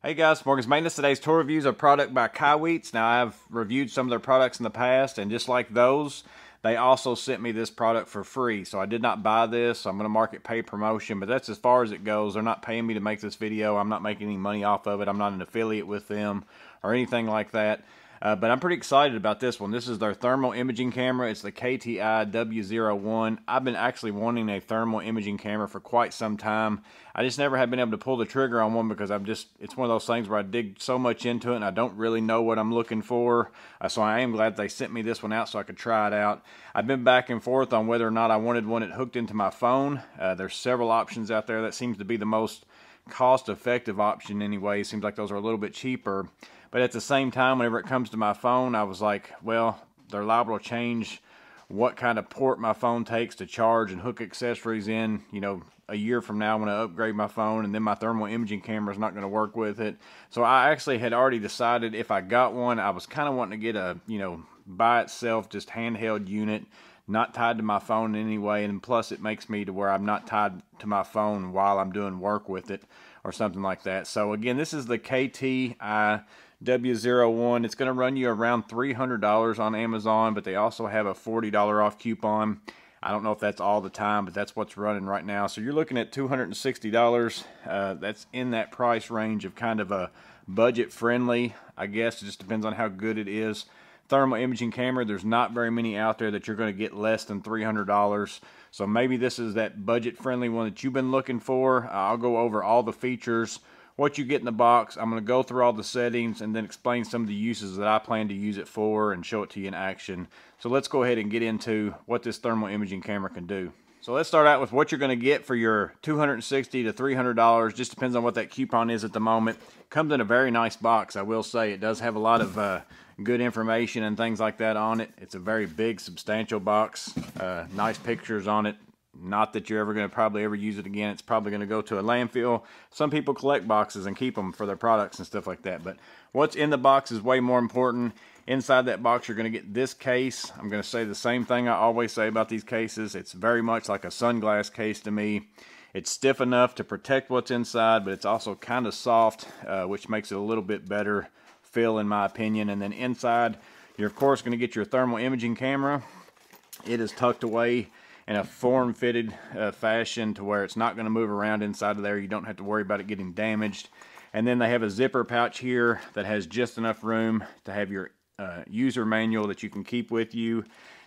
Hey guys, Morgan's Maintenance. Today's tour reviews of product by Kaiweets. Now I've reviewed some of their products in the past and just like those, they also sent me this product for free. So I did not buy this. So I'm going to market pay promotion, but that's as far as it goes. They're not paying me to make this video. I'm not making any money off of it. I'm not an affiliate with them or anything like that. Uh, but I'm pretty excited about this one. This is their thermal imaging camera. It's the KTI W01. I've been actually wanting a thermal imaging camera for quite some time. I just never have been able to pull the trigger on one because I'm just, it's one of those things where I dig so much into it and I don't really know what I'm looking for. Uh, so I am glad they sent me this one out so I could try it out. I've been back and forth on whether or not I wanted one that hooked into my phone. Uh, there's several options out there. That seems to be the most cost-effective option anyway. It seems like those are a little bit cheaper. But at the same time, whenever it comes to my phone, I was like, well, they're liable to change what kind of port my phone takes to charge and hook accessories in, you know, a year from now when I upgrade my phone and then my thermal imaging camera is not going to work with it. So I actually had already decided if I got one, I was kind of wanting to get a, you know, by itself, just handheld unit, not tied to my phone in any way. And plus it makes me to where I'm not tied to my phone while I'm doing work with it or something like that. So again, this is the KTI W01. It's going to run you around $300 on Amazon, but they also have a $40 off coupon. I don't know if that's all the time, but that's what's running right now. So you're looking at $260. Uh, that's in that price range of kind of a budget friendly. I guess it just depends on how good it is. Thermal imaging camera, there's not very many out there that you're going to get less than $300. So maybe this is that budget friendly one that you've been looking for. I'll go over all the features what you get in the box. I'm going to go through all the settings and then explain some of the uses that I plan to use it for and show it to you in action. So let's go ahead and get into what this thermal imaging camera can do. So let's start out with what you're going to get for your 260 to $300. Just depends on what that coupon is at the moment. Comes in a very nice box, I will say. It does have a lot of uh, good information and things like that on it. It's a very big, substantial box. Uh, nice pictures on it. Not that you're ever going to probably ever use it again. It's probably going to go to a landfill. Some people collect boxes and keep them for their products and stuff like that. But what's in the box is way more important. Inside that box, you're going to get this case. I'm going to say the same thing I always say about these cases. It's very much like a sunglass case to me. It's stiff enough to protect what's inside, but it's also kind of soft, uh, which makes it a little bit better feel in my opinion. And then inside, you're of course going to get your thermal imaging camera. It is tucked away in a form-fitted uh, fashion to where it's not going to move around inside of there. You don't have to worry about it getting damaged. And then they have a zipper pouch here that has just enough room to have your uh, user manual that you can keep with you.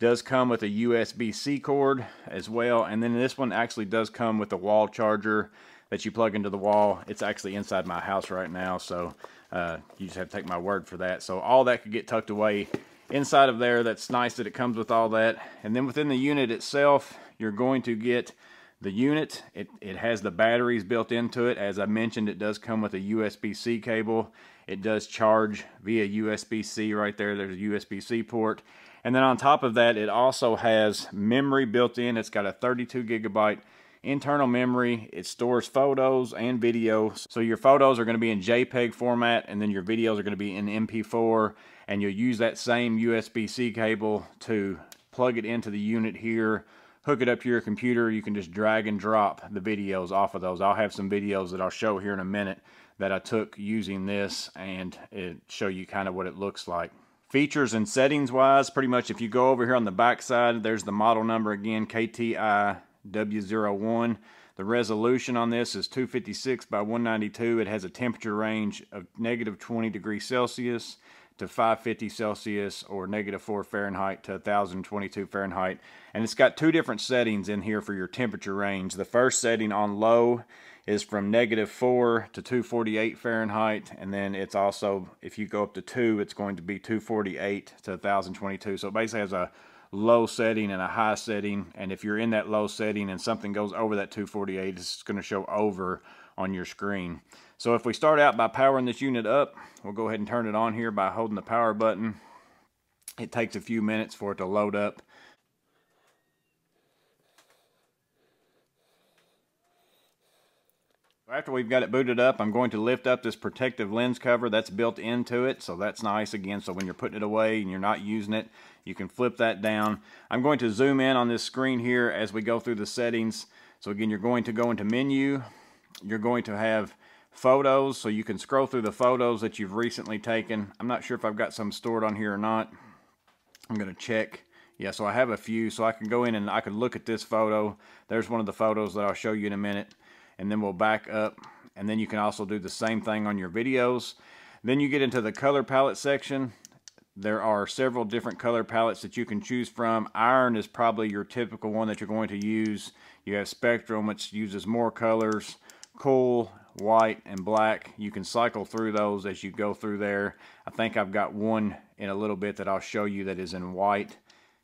Does come with a USB-C cord as well. And then this one actually does come with a wall charger that you plug into the wall. It's actually inside my house right now, so uh, you just have to take my word for that. So all that could get tucked away inside of there. That's nice that it comes with all that. And then within the unit itself, you're going to get the unit. It, it has the batteries built into it. As I mentioned, it does come with a USB-C cable. It does charge via USB-C right there. There's a USB-C port. And then on top of that, it also has memory built in. It's got a 32 gigabyte internal memory. It stores photos and videos. So your photos are going to be in JPEG format and then your videos are going to be in MP4 and you'll use that same USB-C cable to plug it into the unit here, hook it up to your computer. You can just drag and drop the videos off of those. I'll have some videos that I'll show here in a minute that I took using this and it show you kind of what it looks like. Features and settings wise, pretty much if you go over here on the back side, there's the model number again, KTI W01. The resolution on this is 256 by 192. It has a temperature range of negative 20 degrees Celsius to 550 Celsius or negative 4 Fahrenheit to 1022 Fahrenheit. And it's got two different settings in here for your temperature range. The first setting on low is from negative 4 to 248 Fahrenheit. And then it's also, if you go up to 2, it's going to be 248 to 1022. So it basically has a low setting and a high setting. And if you're in that low setting and something goes over that 248, it's going to show over on your screen. So if we start out by powering this unit up, we'll go ahead and turn it on here by holding the power button. It takes a few minutes for it to load up. After we've got it booted up, I'm going to lift up this protective lens cover that's built into it. So that's nice again. So when you're putting it away and you're not using it, you can flip that down. I'm going to zoom in on this screen here as we go through the settings. So again, you're going to go into menu. You're going to have photos, so you can scroll through the photos that you've recently taken. I'm not sure if I've got some stored on here or not. I'm going to check. Yeah, so I have a few, so I can go in and I can look at this photo. There's one of the photos that I'll show you in a minute, and then we'll back up, and then you can also do the same thing on your videos. Then you get into the color palette section. There are several different color palettes that you can choose from. Iron is probably your typical one that you're going to use. You have Spectrum, which uses more colors. Cool, white, and black. You can cycle through those as you go through there. I think I've got one in a little bit that I'll show you that is in white.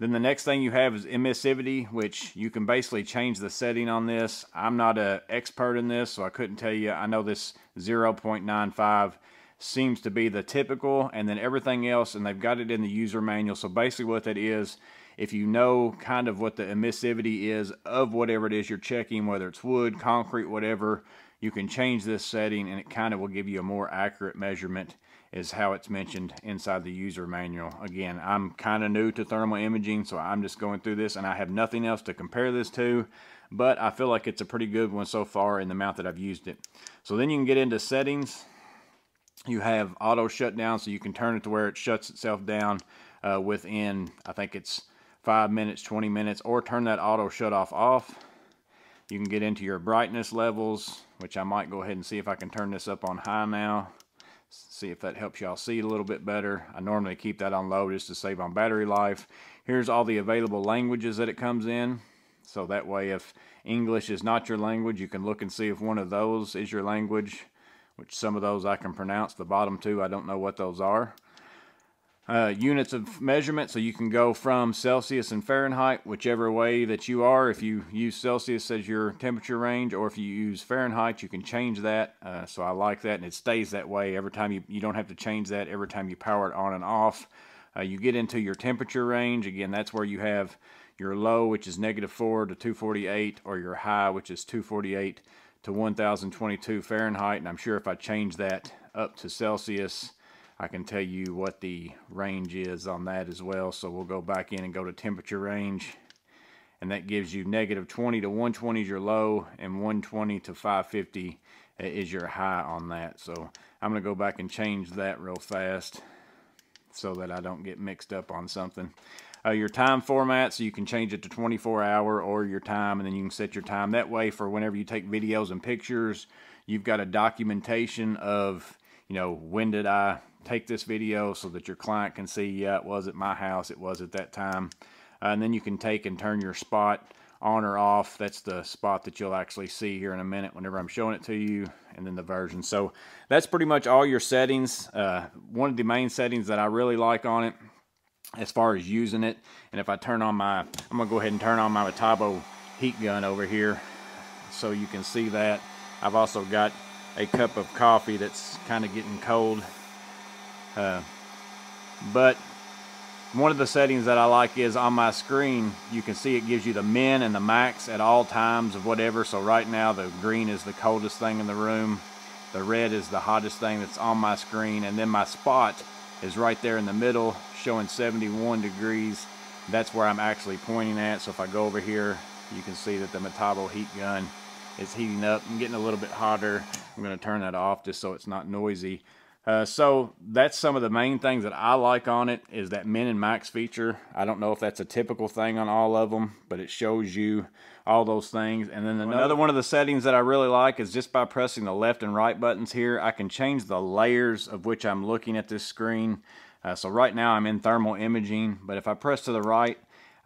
Then the next thing you have is emissivity, which you can basically change the setting on this. I'm not an expert in this, so I couldn't tell you. I know this 0.95 seems to be the typical, and then everything else, and they've got it in the user manual. So basically what that is, if you know kind of what the emissivity is of whatever it is you're checking, whether it's wood, concrete, whatever, you can change this setting and it kind of will give you a more accurate measurement is how it's mentioned inside the user manual. Again, I'm kind of new to thermal imaging, so I'm just going through this and I have nothing else to compare this to, but I feel like it's a pretty good one so far in the amount that I've used it. So then you can get into settings. You have auto shutdown, so you can turn it to where it shuts itself down uh, within, I think it's 5 minutes, 20 minutes, or turn that auto shut off off. You can get into your brightness levels, which I might go ahead and see if I can turn this up on high now see if that helps y'all see a little bit better. I normally keep that on low just to save on battery life. Here's all the available languages that it comes in. So that way if English is not your language, you can look and see if one of those is your language, which some of those I can pronounce. The bottom two, I don't know what those are uh, units of measurement. So you can go from Celsius and Fahrenheit, whichever way that you are. If you use Celsius as your temperature range, or if you use Fahrenheit, you can change that. Uh, so I like that, and it stays that way every time. You, you don't have to change that every time you power it on and off. Uh, you get into your temperature range. Again, that's where you have your low, which is negative 4 to 248, or your high, which is 248 to 1022 Fahrenheit. And I'm sure if I change that up to Celsius, I can tell you what the range is on that as well. So we'll go back in and go to temperature range. And that gives you negative 20 to 120 is your low and 120 to 550 is your high on that. So I'm going to go back and change that real fast so that I don't get mixed up on something. Uh, your time format, so you can change it to 24 hour or your time, and then you can set your time. That way, for whenever you take videos and pictures, you've got a documentation of, you know, when did I take this video so that your client can see, yeah, it was at my house, it was at that time. Uh, and then you can take and turn your spot on or off. That's the spot that you'll actually see here in a minute whenever I'm showing it to you, and then the version. So that's pretty much all your settings. Uh, one of the main settings that I really like on it as far as using it, and if I turn on my, I'm to go ahead and turn on my Metabo heat gun over here so you can see that. I've also got a cup of coffee that's kind of getting cold uh, but one of the settings that I like is on my screen, you can see it gives you the min and the max at all times of whatever. So right now the green is the coldest thing in the room. The red is the hottest thing that's on my screen. And then my spot is right there in the middle showing 71 degrees. That's where I'm actually pointing at. So if I go over here, you can see that the Metabo heat gun is heating up and getting a little bit hotter. I'm going to turn that off just so it's not noisy. Uh, so that's some of the main things that I like on it is that min and max feature. I don't know if that's a typical thing on all of them, but it shows you all those things. And then another one of the settings that I really like is just by pressing the left and right buttons here, I can change the layers of which I'm looking at this screen. Uh, so right now I'm in thermal imaging, but if I press to the right,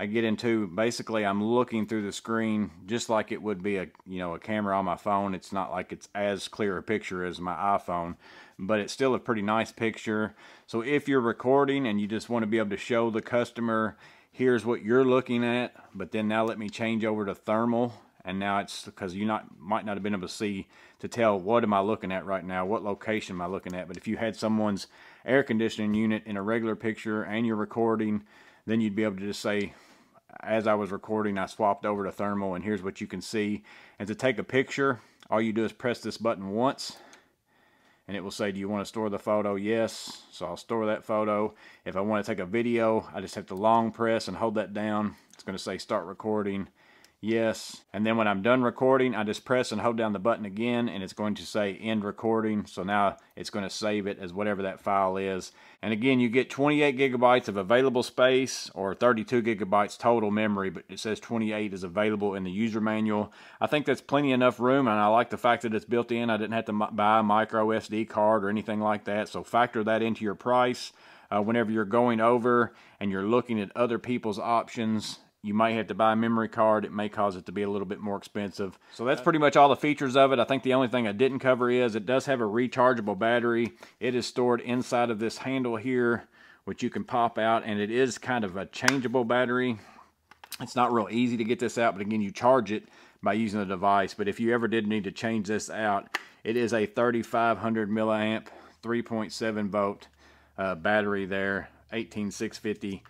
I get into basically I'm looking through the screen just like it would be a you know a camera on my phone. It's not like it's as clear a picture as my iPhone but it's still a pretty nice picture. So if you're recording and you just want to be able to show the customer, here's what you're looking at, but then now let me change over to thermal. And now it's because you not might not have been able to see to tell what am I looking at right now, what location am I looking at. But if you had someone's air conditioning unit in a regular picture and you're recording, then you'd be able to just say, as I was recording, I swapped over to thermal and here's what you can see. And to take a picture, all you do is press this button once and it will say, do you want to store the photo? Yes. So I'll store that photo. If I want to take a video, I just have to long press and hold that down. It's going to say start recording. Yes. And then when I'm done recording, I just press and hold down the button again and it's going to say end recording. So now it's going to save it as whatever that file is. And again, you get 28 gigabytes of available space or 32 gigabytes total memory, but it says 28 is available in the user manual. I think that's plenty enough room and I like the fact that it's built in. I didn't have to buy a micro SD card or anything like that. So factor that into your price. Uh, whenever you're going over and you're looking at other people's options you might have to buy a memory card. It may cause it to be a little bit more expensive. So that's pretty much all the features of it. I think the only thing I didn't cover is it does have a rechargeable battery. It is stored inside of this handle here, which you can pop out, and it is kind of a changeable battery. It's not real easy to get this out, but again, you charge it by using the device. But if you ever did need to change this out, it is a 3500 milliamp, 3.7 volt uh, battery there, 18650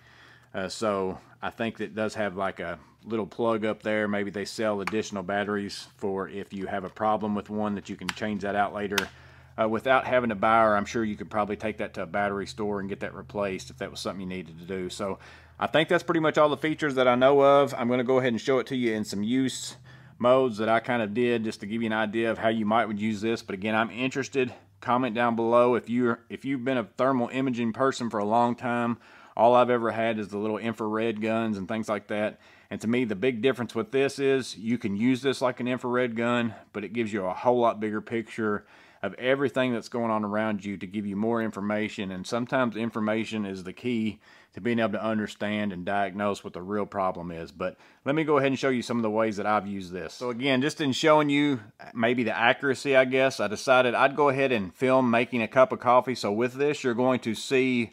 uh, so I think that does have like a little plug up there. Maybe they sell additional batteries for if you have a problem with one that you can change that out later. Uh, without having to buy or I'm sure you could probably take that to a battery store and get that replaced if that was something you needed to do. So I think that's pretty much all the features that I know of. I'm going to go ahead and show it to you in some use modes that I kind of did just to give you an idea of how you might would use this. But again, I'm interested. Comment down below if you're if you've been a thermal imaging person for a long time all I've ever had is the little infrared guns and things like that. And to me, the big difference with this is you can use this like an infrared gun, but it gives you a whole lot bigger picture of everything that's going on around you to give you more information. And sometimes information is the key to being able to understand and diagnose what the real problem is. But let me go ahead and show you some of the ways that I've used this. So again, just in showing you maybe the accuracy, I guess, I decided I'd go ahead and film making a cup of coffee. So with this, you're going to see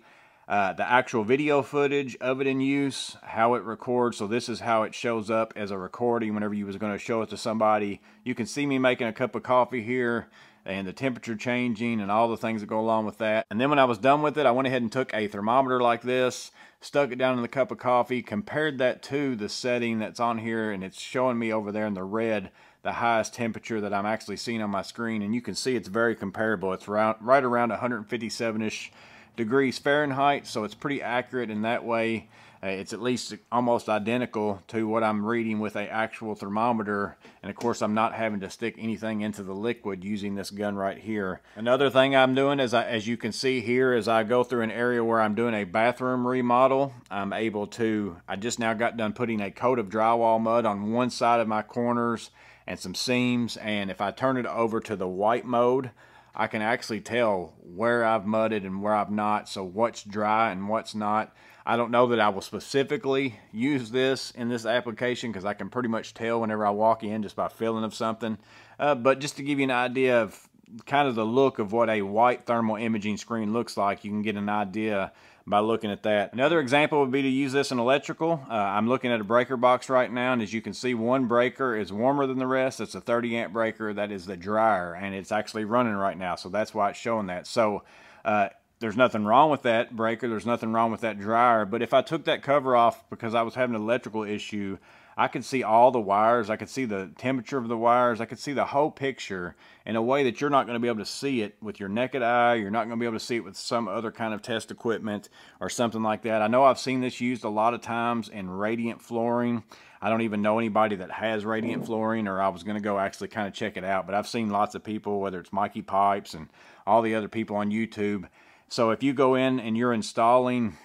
uh, the actual video footage of it in use, how it records. So this is how it shows up as a recording whenever you was going to show it to somebody. You can see me making a cup of coffee here and the temperature changing and all the things that go along with that. And then when I was done with it, I went ahead and took a thermometer like this, stuck it down in the cup of coffee, compared that to the setting that's on here, and it's showing me over there in the red the highest temperature that I'm actually seeing on my screen. And you can see it's very comparable. It's right around 157-ish degrees Fahrenheit, so it's pretty accurate in that way. Uh, it's at least almost identical to what I'm reading with a actual thermometer. And of course, I'm not having to stick anything into the liquid using this gun right here. Another thing I'm doing is, I, as you can see here, as I go through an area where I'm doing a bathroom remodel, I'm able to, I just now got done putting a coat of drywall mud on one side of my corners and some seams. And if I turn it over to the white mode, I can actually tell where I've mudded and where I've not, so what's dry and what's not. I don't know that I will specifically use this in this application because I can pretty much tell whenever I walk in just by feeling of something. Uh, but just to give you an idea of kind of the look of what a white thermal imaging screen looks like, you can get an idea by looking at that. Another example would be to use this in electrical. Uh, I'm looking at a breaker box right now, and as you can see, one breaker is warmer than the rest. It's a 30 amp breaker. That is the dryer, and it's actually running right now, so that's why it's showing that. So uh, there's nothing wrong with that breaker. There's nothing wrong with that dryer. But if I took that cover off because I was having an electrical issue, I could see all the wires. I could see the temperature of the wires. I could see the whole picture in a way that you're not going to be able to see it with your naked eye. You're not going to be able to see it with some other kind of test equipment or something like that. I know I've seen this used a lot of times in radiant flooring. I don't even know anybody that has radiant flooring or I was going to go actually kind of check it out. But I've seen lots of people, whether it's Mikey Pipes and all the other people on YouTube. So if you go in and you're installing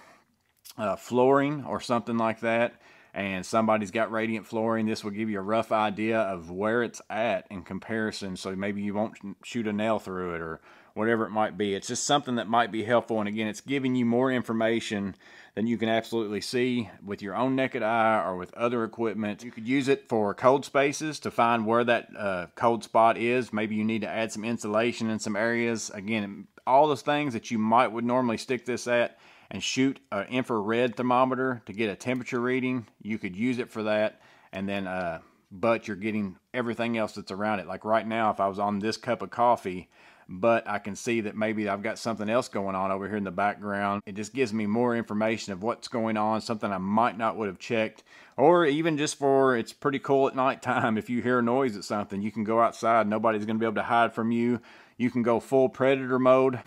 uh, flooring or something like that, and somebody's got radiant flooring, this will give you a rough idea of where it's at in comparison. So maybe you won't shoot a nail through it or whatever it might be. It's just something that might be helpful. And again, it's giving you more information than you can absolutely see with your own naked eye or with other equipment. You could use it for cold spaces to find where that uh, cold spot is. Maybe you need to add some insulation in some areas. Again, all those things that you might would normally stick this at and shoot an infrared thermometer to get a temperature reading, you could use it for that. And then, uh, but you're getting everything else that's around it. Like right now, if I was on this cup of coffee, but I can see that maybe I've got something else going on over here in the background. It just gives me more information of what's going on, something I might not would have checked, or even just for it's pretty cool at nighttime. If you hear a noise at something, you can go outside. Nobody's going to be able to hide from you. You can go full predator mode.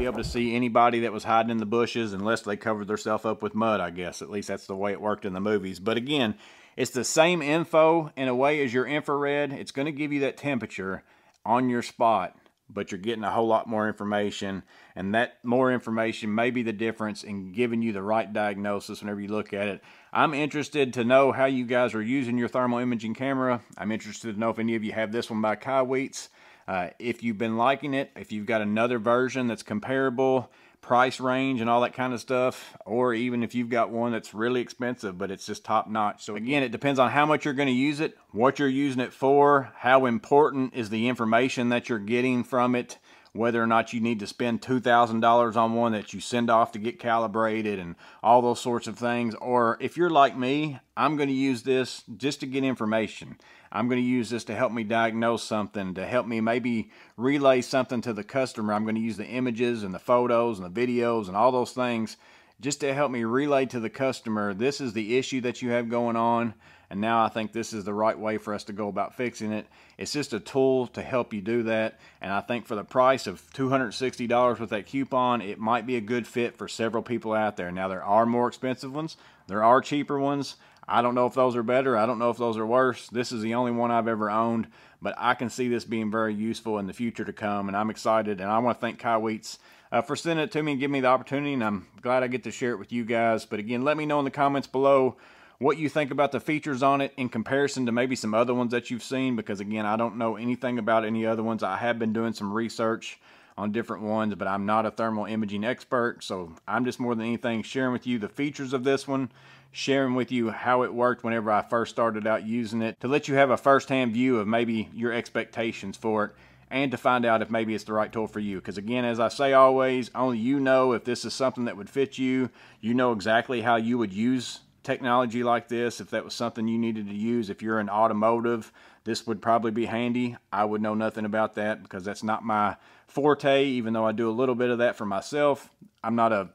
Be able to see anybody that was hiding in the bushes unless they covered themselves up with mud, I guess. At least that's the way it worked in the movies. But again, it's the same info in a way as your infrared. It's going to give you that temperature on your spot but you're getting a whole lot more information and that more information may be the difference in giving you the right diagnosis whenever you look at it i'm interested to know how you guys are using your thermal imaging camera i'm interested to know if any of you have this one by Kaiweets uh, if you've been liking it if you've got another version that's comparable price range and all that kind of stuff, or even if you've got one that's really expensive, but it's just top notch. So again, it depends on how much you're going to use it, what you're using it for, how important is the information that you're getting from it, whether or not you need to spend $2,000 on one that you send off to get calibrated and all those sorts of things. Or if you're like me, I'm going to use this just to get information. I'm going to use this to help me diagnose something, to help me maybe relay something to the customer. I'm going to use the images and the photos and the videos and all those things just to help me relay to the customer this is the issue that you have going on and now I think this is the right way for us to go about fixing it. It's just a tool to help you do that. And I think for the price of $260 with that coupon, it might be a good fit for several people out there. Now, there are more expensive ones. There are cheaper ones. I don't know if those are better. I don't know if those are worse. This is the only one I've ever owned, but I can see this being very useful in the future to come, and I'm excited. And I want to thank Kaiweets uh, for sending it to me and giving me the opportunity, and I'm glad I get to share it with you guys. But again, let me know in the comments below what you think about the features on it in comparison to maybe some other ones that you've seen, because again, I don't know anything about any other ones. I have been doing some research on different ones, but I'm not a thermal imaging expert, so I'm just more than anything sharing with you the features of this one, sharing with you how it worked whenever I first started out using it, to let you have a first-hand view of maybe your expectations for it, and to find out if maybe it's the right tool for you. Because again, as I say always, only you know if this is something that would fit you. You know exactly how you would use technology like this, if that was something you needed to use, if you're in automotive, this would probably be handy. I would know nothing about that because that's not my forte, even though I do a little bit of that for myself. I'm not a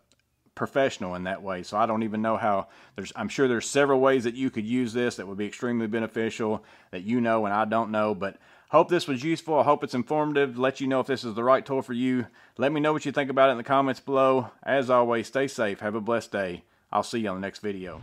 professional in that way, so I don't even know how. There's, I'm sure there's several ways that you could use this that would be extremely beneficial that you know and I don't know, but hope this was useful. I hope it's informative. Let you know if this is the right tool for you. Let me know what you think about it in the comments below. As always, stay safe. Have a blessed day. I'll see you on the next video.